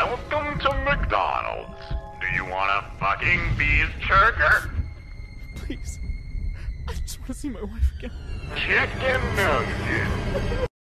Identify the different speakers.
Speaker 1: Welcome to McDonald's. Do you want a fucking cheeseburger?
Speaker 2: Please. I just want to see my wife again.
Speaker 1: Chicken nuggets.